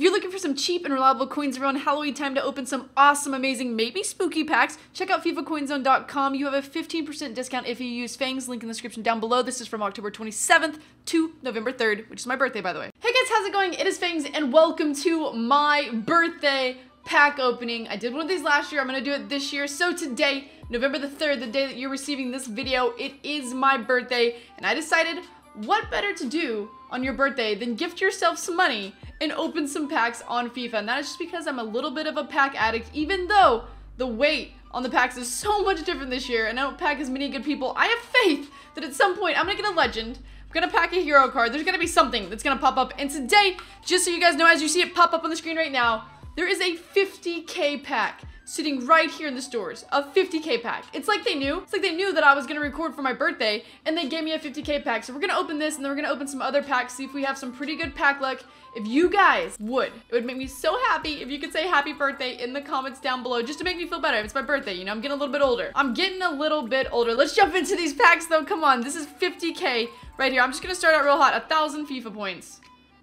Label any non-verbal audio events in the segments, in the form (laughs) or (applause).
If you're looking for some cheap and reliable coins around Halloween time to open some awesome, amazing, maybe spooky packs, check out FIFACoinZone.com. You have a 15% discount if you use Fangs. Link in the description down below. This is from October 27th to November 3rd, which is my birthday, by the way. Hey guys, how's it going? It is Fangs, and welcome to my birthday pack opening. I did one of these last year. I'm gonna do it this year. So today, November the 3rd, the day that you're receiving this video, it is my birthday, and I decided what better to do on your birthday then gift yourself some money and open some packs on FIFA. And that is just because I'm a little bit of a pack addict, even though the weight on the packs is so much different this year and I don't pack as many good people. I have faith that at some point I'm gonna get a legend. I'm gonna pack a hero card. There's gonna be something that's gonna pop up. And today, just so you guys know, as you see it pop up on the screen right now, there is a 50k pack sitting right here in the stores, a 50k pack. It's like they knew. It's like they knew that I was gonna record for my birthday, and they gave me a 50k pack. So we're gonna open this, and then we're gonna open some other packs, see if we have some pretty good pack luck. If you guys would, it would make me so happy if you could say happy birthday in the comments down below, just to make me feel better. It's my birthday, you know, I'm getting a little bit older. I'm getting a little bit older. Let's jump into these packs though, come on. This is 50k right here. I'm just gonna start out real hot, a thousand FIFA points.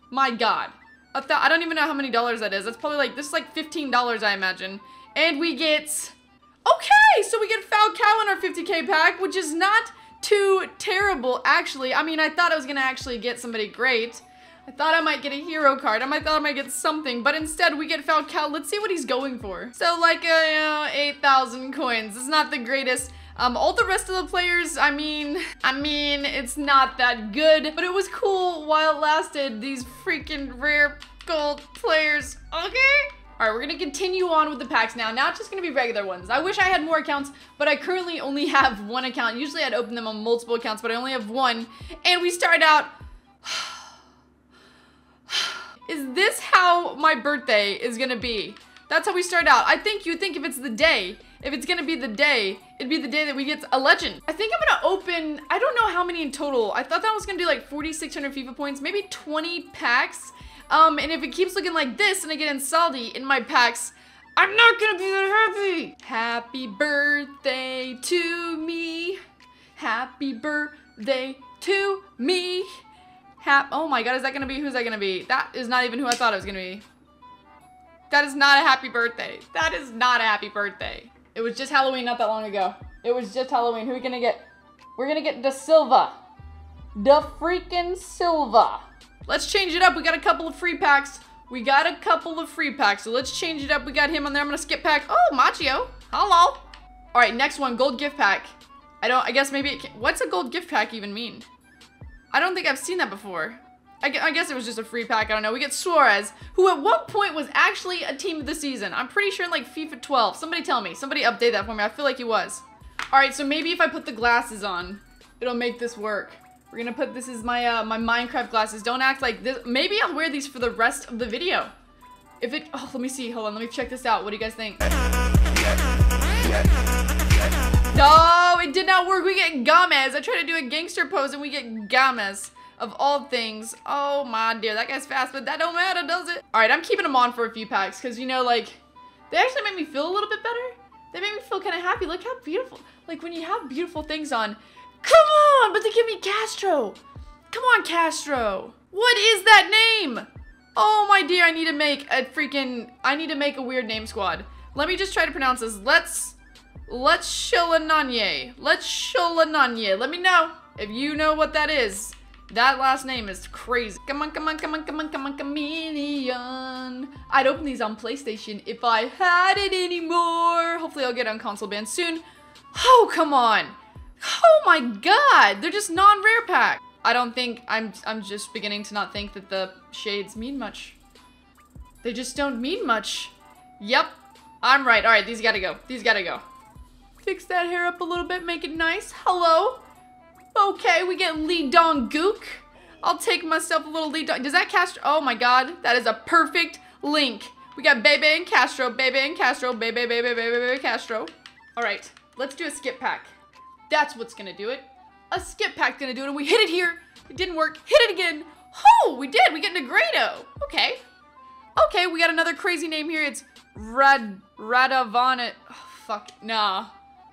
My God. I don't even know how many dollars that is. That's probably like, this is like $15, I imagine. And we get Okay, so we get Falcao in our 50k pack, which is not too terrible, actually. I mean, I thought I was gonna actually get somebody great. I thought I might get a hero card. I might thought I might get something, but instead we get Falcao. Let's see what he's going for. So like, uh, you know, 8,000 coins. It's not the greatest. Um, all the rest of the players, I mean, I mean, it's not that good, but it was cool while it lasted. These freaking rare gold players, okay? All right, we're gonna continue on with the packs now. Now it's just gonna be regular ones. I wish I had more accounts, but I currently only have one account. Usually I'd open them on multiple accounts, but I only have one. And we start out... (sighs) is this how my birthday is gonna be? That's how we start out. I think you think if it's the day, if it's gonna be the day, it'd be the day that we get a legend. I think I'm gonna open, I don't know how many in total. I thought that was gonna do like 4,600 FIFA points, maybe 20 packs. Um, and if it keeps looking like this and I get Ansaldi in my packs, I'm not gonna be that happy. Happy birthday to me. Happy birthday to me. Hap oh my god, is that gonna be, who's that gonna be? That is not even who I thought it was gonna be. That is not a happy birthday. That is not a happy birthday. It was just Halloween not that long ago. It was just Halloween. Who are we gonna get? We're gonna get Da Silva. Da freaking Silva. Let's change it up. We got a couple of free packs. We got a couple of free packs, so let's change it up. We got him on there. I'm gonna skip pack. Oh, Machio. Hello. All right, next one, gold gift pack. I don't, I guess maybe it can, what's a gold gift pack even mean? I don't think I've seen that before. I, I guess it was just a free pack, I don't know. We get Suarez, who at one point was actually a team of the season. I'm pretty sure in like FIFA 12. Somebody tell me. Somebody update that for me. I feel like he was. All right, so maybe if I put the glasses on, it'll make this work. We're gonna put, this is my, uh, my Minecraft glasses. Don't act like this. Maybe I'll wear these for the rest of the video. If it, oh, let me see. Hold on, let me check this out. What do you guys think? No, it did not work. We get Gomez. I tried to do a gangster pose and we get Gomez. Of all things. Oh my dear, that guy's fast, but that don't matter, does it? All right, I'm keeping them on for a few packs because, you know, like, they actually made me feel a little bit better. They made me feel kind of happy. Look how beautiful. Like, when you have beautiful things on, Come on, but they give me Castro. Come on, Castro. What is that name? Oh my dear, I need to make a freaking, I need to make a weird name squad. Let me just try to pronounce this. Let's, let's Shilananye. Let's Shilananye. Let me know if you know what that is. That last name is crazy. Come on, come on, come on, come on, come on, chameleon. I'd open these on PlayStation if I had it anymore. Hopefully I'll get on console band soon. Oh, come on. Oh my god, they're just non-rare pack. I don't think, I'm, I'm just beginning to not think that the shades mean much. They just don't mean much. Yep, I'm right. All right, these gotta go. These gotta go. Fix that hair up a little bit, make it nice. Hello. Okay, we get Lee Dong Gook. I'll take myself a little Lee Dong. Does that Castro? Oh my god, that is a perfect link. We got Bebe and Castro, Bebe and Castro, Bebe, Bebe, Bebe, Bebe, Castro. All right, let's do a skip pack. That's what's gonna do it. A skip pack gonna do it, and we hit it here. It didn't work. Hit it again. Oh, we did. We get Negredo. Okay. Okay, we got another crazy name here. It's Rad Radovanit. Oh, fuck. Nah.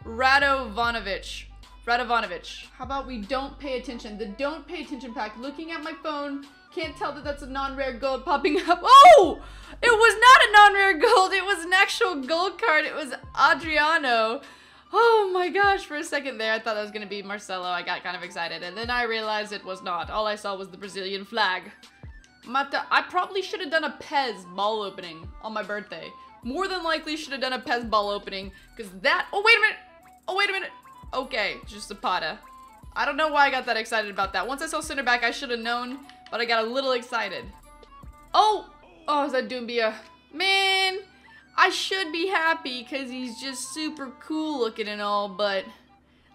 Radovanovich. Radovanovich. How about we don't pay attention? The don't pay attention pack. Looking at my phone, can't tell that that's a non-rare gold popping up. (laughs) Oh! It was not a non-rare gold. It was an actual gold card. It was Adriano. Oh my gosh, for a second there, I thought that was gonna be Marcelo. I got kind of excited, and then I realized it was not. All I saw was the Brazilian flag. Mata, I probably should have done a Pez ball opening on my birthday. More than likely should have done a Pez ball opening, because that- Oh, wait a minute! Oh, wait a minute! Okay, just Zapata. I don't know why I got that excited about that. Once I saw center back, I should have known, but I got a little excited. Oh! Oh, is that Doumbia? Man! I should be happy because he's just super cool looking and all, but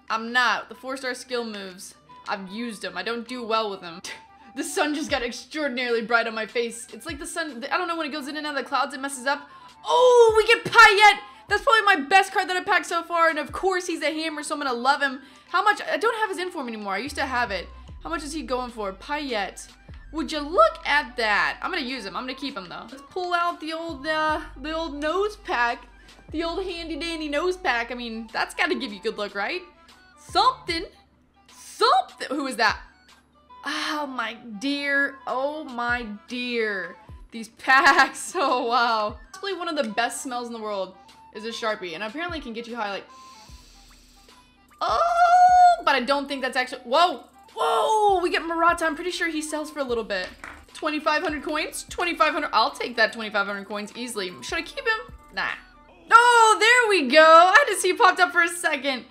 I'm not. The four-star skill moves, I've used them. I don't do well with them. (laughs) the sun just got extraordinarily bright on my face. It's like the sun, I don't know, when it goes in and out of the clouds, it messes up. Oh, we get Payet! That's probably my best card that I've packed so far, and of course he's a hammer, so I'm gonna love him. How much? I don't have his inform anymore. I used to have it. How much is he going for? Payet. Would you look at that? I'm gonna use them. I'm gonna keep them though. Let's pull out the old, uh, the old nose pack. The old handy dandy nose pack. I mean, that's gotta give you good look, right? Something. Something. Who is that? Oh my dear. Oh my dear. These packs. (laughs) Oh wow. Probably one of the best smells in the world is a Sharpie. And apparently can get you high like... Oh, but I don't think that's actually... Whoa. Whoa, we get Morata. I'm pretty sure he sells for a little bit. 2,500 coins? 2,500. I'll take that 2,500 coins easily. Should I keep him? Nah. Oh, there we go. I see it popped up for a second.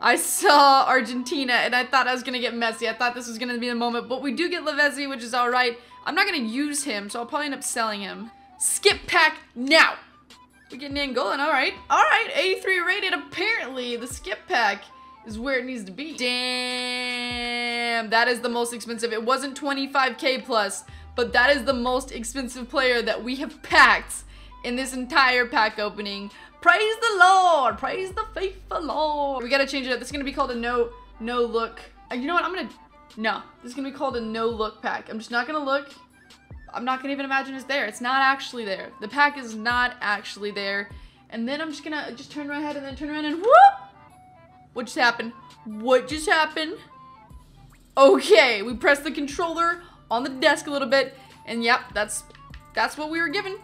I saw Argentina and I thought I was going to get Messi. I thought this was going to be the moment, but we do get Lavezzi, which is all right. I'm not going to use him, so I'll probably end up selling him. Skip pack now. We're get Nainggolan, all right. All right, 83 rated. Apparently, the skip pack is where it needs to be. Damn, that is the most expensive. It wasn't 25k plus, but that is the most expensive player that we have packed in this entire pack opening. Praise the Lord, praise the faithful Lord. We gotta change it up. This is gonna be called a no, no look. Uh, you know what, I'm gonna, no. This is gonna be called a no look pack. I'm just not gonna look. I'm not gonna even imagine it's there. It's not actually there. The pack is not actually there. And then I'm just gonna just turn my head and then turn around and whoop! What just happened? What just happened? Okay, we pressed the controller on the desk a little bit, and yep, that's that's what we were given.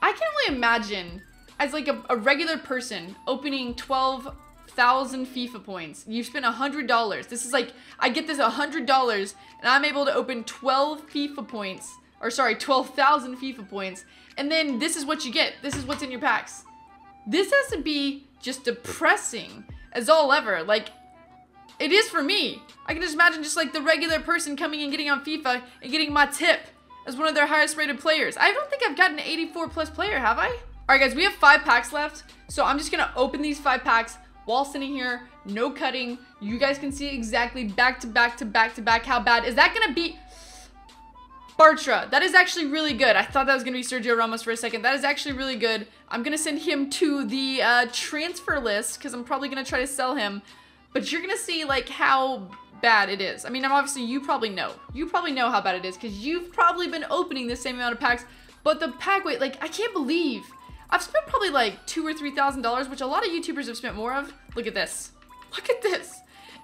I can only imagine, as like a, a regular person, opening 12,000 FIFA points. You've spent $100. This is like, I get this $100, and I'm able to open 12 FIFA points, or sorry, 12,000 FIFA points, and then this is what you get. This is what's in your packs. This has to be just depressing as all ever. Like, it is for me. I can just imagine just like the regular person coming and getting on FIFA and getting my tip as one of their highest rated players. I don't think I've gotten an 84 plus player, have I? All right, guys, we have five packs left. So I'm just gonna open these five packs while sitting here, no cutting. You guys can see exactly back to back to back to back how bad. Is that gonna be... Bartra, that is actually really good. I thought that was going to be Sergio Ramos for a second. That is actually really good. I'm going to send him to the uh, transfer list because I'm probably going to try to sell him. But you're going to see like how bad it is. I mean, I'm obviously you probably know. You probably know how bad it is because you've probably been opening the same amount of packs. But the pack weight, like, I can't believe. I've spent probably like two or three thousand dollars, which a lot of YouTubers have spent more of. Look at this. Look at this.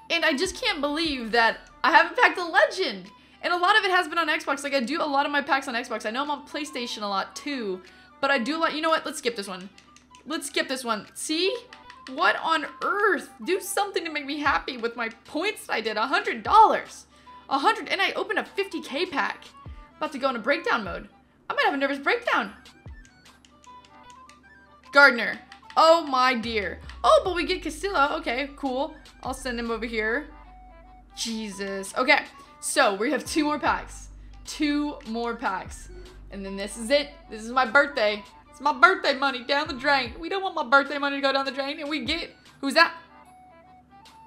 And I just can't believe that I haven't packed a legend. And a lot of it has been on Xbox. Like, I do a lot of my packs on Xbox. I know I'm on PlayStation a lot, too. But I do like... You know what? Let's skip this one. Let's skip this one. See? What on earth? Do something to make me happy with my points I did. a $100. a 100 And I opened a 50k pack. About to go into breakdown mode. I might have a nervous breakdown. Gardner. Oh my dear. Oh, but we get Casilla. Okay, cool. I'll send him over here. Jesus. Okay. So we have two more packs. Two more packs. And then this is it. This is my birthday. It's my birthday money down the drain. We don't want my birthday money to go down the drain. And we get, who's that?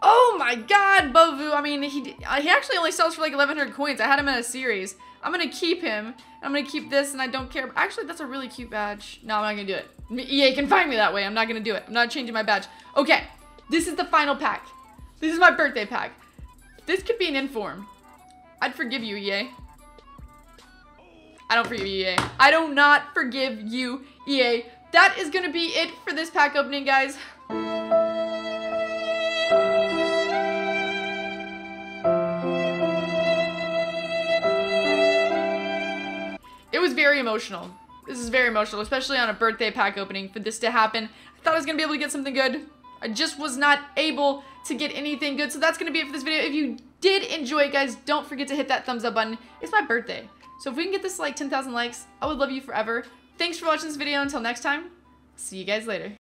Oh my god, Bovu. I mean, he he actually only sells for like 1,100 coins. I had him in a series. I'm going to keep him. I'm going to keep this and I don't care. Actually, that's a really cute badge. No, I'm not going to do it. EA can find me that way. I'm not going to do it. I'm not changing my badge. Okay, this is the final pack. This is my birthday pack. This could be an inform. I'd forgive you, EA. I don't forgive you, EA. I do not forgive you, EA. That is gonna be it for this pack opening, guys. It was very emotional. This is very emotional, especially on a birthday pack opening for this to happen. I thought I was to be able to get something good. I just was not able to get anything good. So that's going to be it for this video. If you did enjoy it, guys, don't forget to hit that thumbs up button. It's my birthday. So if we can get this like 10,000 likes, I would love you forever. Thanks for watching this video. Until next time, see you guys later.